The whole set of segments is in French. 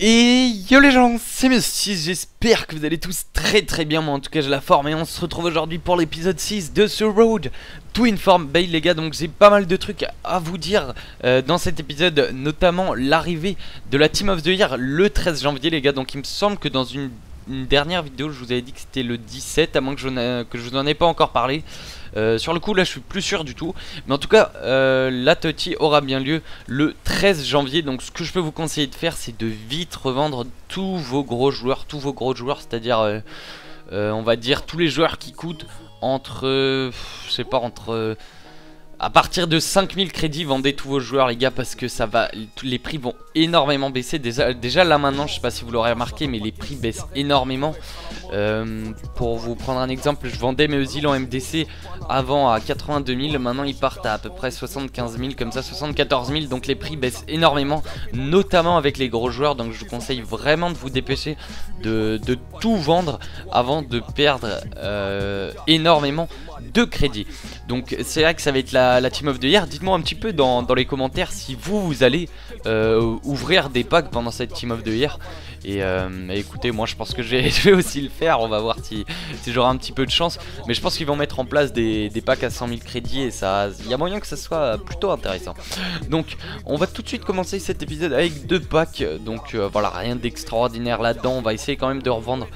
Et yo les gens, c'est Monsieur j'espère que vous allez tous très très bien, moi en tout cas j'ai la forme et on se retrouve aujourd'hui pour l'épisode 6 de ce Road to Inform Bay les gars, donc j'ai pas mal de trucs à vous dire euh, dans cet épisode, notamment l'arrivée de la Team of the Year le 13 janvier les gars, donc il me semble que dans une, dernière vidéo je vous avais dit que c'était le 17, à moins que je, je vous en ai pas encore parlé. Euh, sur le coup là je suis plus sûr du tout. Mais en tout cas euh, la aura bien lieu le 13 janvier. Donc ce que je peux vous conseiller de faire c'est de vite revendre tous vos gros joueurs Tous vos gros joueurs. C'est à dire euh, on va dire tous les joueurs qui coûtent entre je sais pas entre à partir de 5000 crédits, vendez tous vos joueurs les gars parce que ça va, les prix vont énormément baisser. Déjà, là maintenant, je sais pas si vous l'aurez remarqué, mais les prix baissent énormément. Euh, pour vous prendre un exemple, je vendais mes îles en MDC avant à 82 000, maintenant ils partent à à peu près 75 000, comme ça 74 000, donc les prix baissent énormément, notamment avec les gros joueurs, donc je vous conseille vraiment de vous dépêcher de, tout vendre avant de perdre euh, énormément de crédits. Donc c'est vrai que ça va être la, Team of the Year. Dites-moi un petit peu dans, les commentaires si vous, vous allez euh, ouvrir des packs pendant cette Team of Year. Et euh, écoutez, moi je pense que je vais, aussi le faire. On va voir si, j'aurai un petit peu de chance. Mais je pense qu'ils vont mettre en place des, packs à 100 000 crédits et ça, il y a moyen que ça soit plutôt intéressant. Donc on va tout de suite commencer cet épisode avec deux packs. Donc euh, voilà, rien d'extraordinaire là-dedans. On va essayer quand même de revendre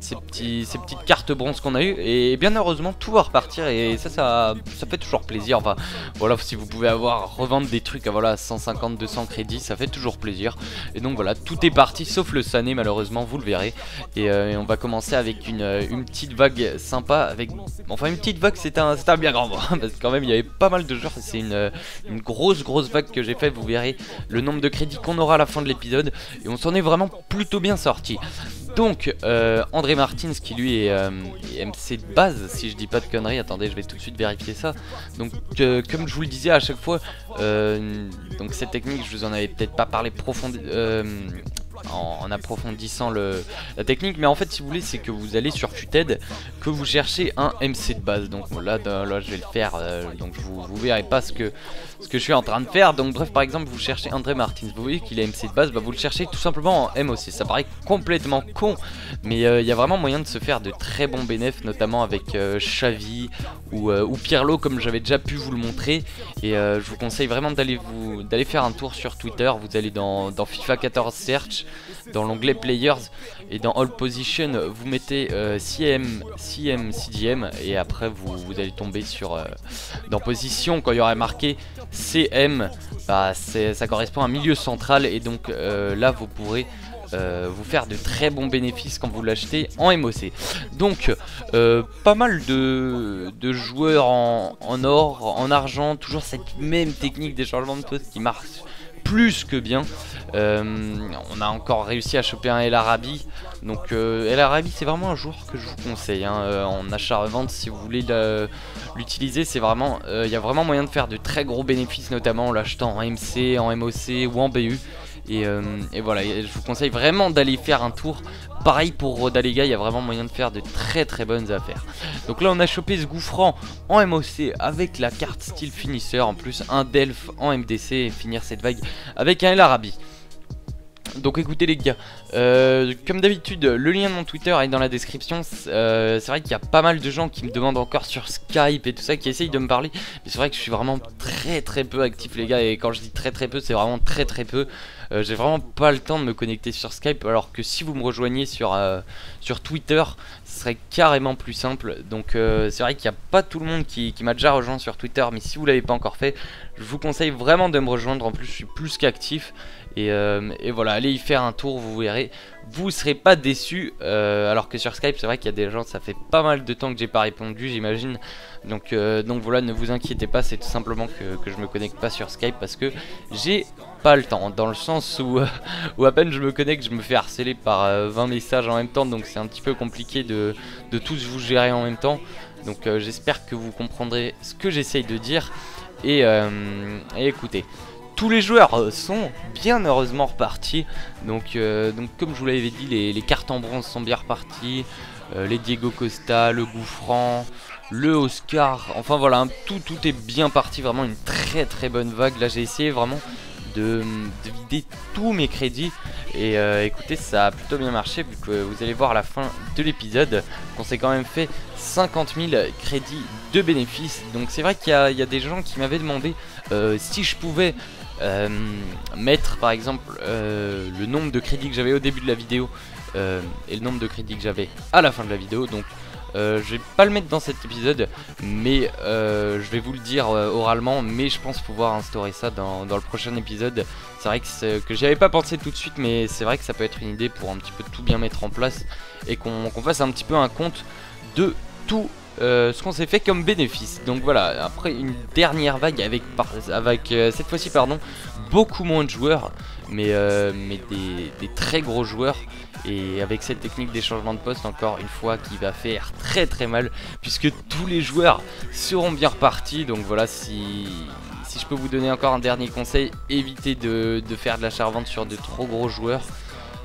ces, petites cartes bronze qu'on a eu. Et bien heureusement, tout va repartir et ça, ça, ça fait toujours plaisir. Enfin, voilà, si vous pouvez avoir revendre des trucs à voilà 150, 200 crédits, ça fait toujours plaisir. Et donc voilà, tout est parti sauf le sané, malheureusement, vous le verrez. Et, euh, on va commencer avec une, une, petite vague sympa. avec Enfin, une petite vague, c'est un, un bien grand parce que quand même, il y avait pas mal de joueurs. C'est une, une grosse, grosse vague que j'ai fait. Vous verrez le nombre de crédits qu'on aura à la fin de l'épisode. Et on s'en est vraiment plutôt bien sorti. Donc, euh, André Martins qui lui est, euh, MC de base, si je dis pas de conneries, attendez, je vais tout de suite vérifier ça. Donc, euh, comme je vous le disais à chaque fois, donc cette technique, je vous en avais peut-être pas parlé profondément en, approfondissant la technique. Mais en fait, si vous voulez, c'est que vous allez sur Qted, que vous cherchez un MC de base. Donc là, là je vais le faire. Euh, donc vous, vous verrez pas ce que, ce que je suis en train de faire. Donc bref, par exemple, vous cherchez André Martins. Vous voyez qu'il est MC de base, bah, vous le cherchez tout simplement en MOC. Ça paraît complètement con, mais euh, il y a vraiment moyen de se faire de très bons bénéfices, notamment avec euh, ou, ou Pirlo, comme j'avais déjà pu vous le montrer. Et je vous conseille vraiment d'aller faire un tour sur Twitter. Vous allez dans FIFA 14 Search dans l'onglet Players et dans All Position vous mettez euh, CM, CM, CDM et après vous, allez tomber sur euh, dans Position quand il y aura marqué CM bah, ça correspond à un milieu central et donc euh, là vous pourrez vous faire de très bons bénéfices quand vous l'achetez en MOC. Donc pas mal de, joueurs en, en, or, en argent, toujours cette même technique des changements de poste qui marche plus que bien. Euh, on a encore réussi à choper un El Arabi. Donc euh, El Arabi c'est vraiment un joueur que je vous conseille hein. euh, en achat-revente si vous voulez l'utiliser. C'est vraiment, il y a vraiment moyen de faire de très gros bénéfices notamment en l'achetant en MC, en MOC ou en BU. Et, voilà, je vous conseille vraiment d'aller faire un tour Pareil pour Rodalega, il y a vraiment moyen de faire de très très bonnes affaires. Donc là on a chopé ce gouffrant en MOC avec la carte style finisher, en plus un Delph en MDC et finir cette vague avec un El Arabi. Donc écoutez les gars, euh, comme d'habitude, le lien de mon Twitter est dans la description. Euh, c'est vrai qu'il y a pas mal de gens qui me demandent encore sur Skype et tout ça, qui essayent de me parler. Mais c'est vrai que je suis vraiment très très peu actif les gars. Et quand je dis très très peu, c'est vraiment très très peu. Euh, j'ai vraiment pas le temps de me connecter sur Skype. Alors que si vous me rejoignez sur, Twitter, ce serait carrément plus simple. Donc c'est vrai qu'il n'y a pas tout le monde qui, qui m'a déjà rejoint sur Twitter. Mais si vous l'avez pas encore fait, je vous conseille vraiment de me rejoindre. En plus, je suis plus qu'actif. Euh, et, voilà, allez y faire un tour, vous verrez. Vous serez pas déçus. Euh, alors que sur Skype, c'est vrai qu'il y a des gens, ça fait pas mal de temps que j'ai pas répondu, j'imagine. Donc, euh, voilà, ne vous inquiétez pas, c'est tout simplement que, je me connecte pas sur Skype parce que j'ai pas le temps. Dans le sens où, où à peine je me connecte, je me fais harceler par 20 messages en même temps. Donc c'est un petit peu compliqué de, de tous vous gérer en même temps. Donc j'espère que vous comprendrez ce que j'essaye de dire. Et, et écoutez, tous les joueurs euh, sont bien heureusement repartis. Donc, euh, donc comme je vous l'avais dit, les, cartes en bronze sont bien reparties. Euh, les Diego Costa, le Gouffran, le Oscar. Enfin voilà, tout, tout est bien parti. Vraiment une très très bonne vague. Là j'ai essayé vraiment de, vider tous mes crédits. Et écoutez, ça a plutôt bien marché vu que vous allez voir à la fin de l'épisode qu'on s'est quand même fait 50 000 crédits de bénéfices. Donc c'est vrai qu'il y, a des gens qui m'avaient demandé si je pouvais euh, mettre par exemple euh, le nombre de crédits que j'avais au début de la vidéo euh, et le nombre de crédits que j'avais à la fin de la vidéo. Donc je vais pas le mettre dans cet épisode, mais je vais vous le dire oralement. Mais je pense pouvoir instaurer ça dans, le prochain épisode. C'est vrai que, que j'y avais pas pensé tout de suite, mais c'est vrai que ça peut être une idée pour un petit peu tout bien mettre en place et qu'on fasse un petit peu un compte de tout euh, ce qu'on s'est fait comme bénéfice. Donc voilà, après une dernière vague avec, avec euh, cette fois-ci pardon, beaucoup moins de joueurs, mais, euh, mais des, très gros joueurs. Et avec cette technique des changements de poste, encore une fois, qui va faire très très mal, puisque tous les joueurs seront bien repartis. Donc voilà, si, si je peux vous donner encore un dernier conseil, évitez de, de faire de l'achat-revente sur de trop gros joueurs.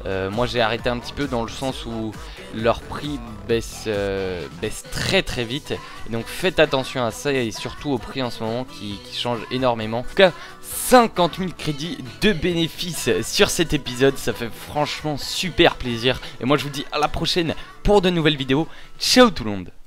Euh, moi j'ai arrêté un petit peu dans le sens où leur prix baisse, euh, baisse très très vite. Et donc faites attention à ça et surtout au prix en ce moment qui, qui change énormément. En tout cas, 50 000 crédits de bénéfices sur cet épisode. Ça fait franchement super plaisir. Et moi je vous dis à la prochaine pour de nouvelles vidéos. Ciao tout le monde